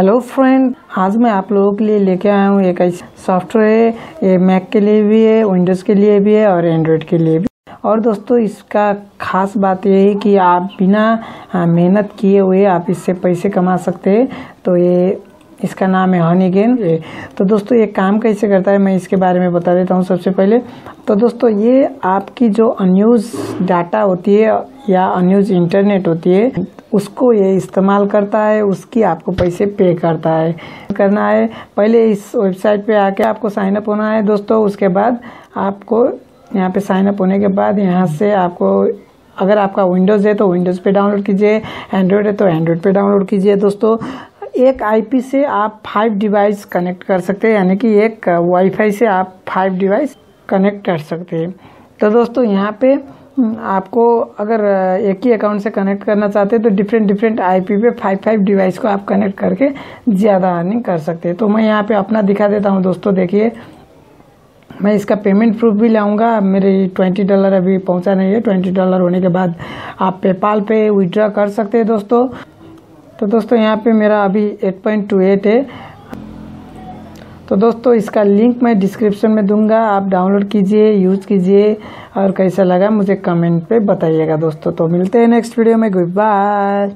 Hello friend आज मैं आप लोगों के लिए लेके आया हूँ एक ऐसा सॉफ्टवेयर ये मैक के लिए भी है विंडोज़ के लिए भी है और एंड्रॉयड के लिए भी। और दोस्तों, इसका खास बात ये है कि आप बिना मेहनत किए हुए आप इससे पैसे कमा सकते हैं। तो ये, इसका नाम है हनी गेन तो दोस्तों, ये काम कैसे करता है, मैं इसके बारे में बता देता हूँ सबसे पहले। तो दोस्तों, ये आपकी जो अनयूज डाटा होती है या अनयूज इंटरनेट होती है उसको ये इस्तेमाल करता है, उसकी आपको पैसे पे करता है। करना है, पहले इस वेबसाइट पे आके आपको साइन अप होना है दोस्तों, उसके बाद आपको यहाँ पे साइन अप होने के बाद यहाँ से आपको, अगर आपका विंडोज़ है तो विंडोज़ पे डाउनलोड कीजिए एंड्रॉयड है तो एंड्रॉयड पे डाउनलोड कीजिए दोस्तों। एक आईपी से आप फाइव डिवाइस कनेक्ट कर सकते हैं, यानी कि एक वाईफाई से आप फाइव डिवाइस कनेक्ट कर सकते हैं। तो दोस्तों, यहाँ पे आपको अगर एक ही अकाउंट से कनेक्ट करना चाहते हैं तो डिफरेंट डिफरेंट आईपी पे फाइव फाइव डिवाइस को आप कनेक्ट करके ज़्यादा अर्निंग कर सकते हैं। तो मैं यहाँ पे अपना दिखा देता हूँ दोस्तों, देखिए। मैं इसका पेमेंट प्रूफ भी लाऊँगा। मेरे ट्वेंटी डॉलर अभी पहुँचा नहीं है। ट्वेंटी डॉलर होने के बाद आप पेपाल पे विड्रॉ कर सकते हैं दोस्तों। तो दोस्तों, यहाँ पे मेरा अभी एट पॉइंट टू एट है। तो दोस्तों, इसका लिंक मैं डिस्क्रिप्शन में दूँगा। आप डाउनलोड कीजिए यूज़ कीजिए। और कैसा लगा मुझे कमेंट पे बताइएगा दोस्तों। तो मिलते हैं नेक्स्ट वीडियो में। Good bye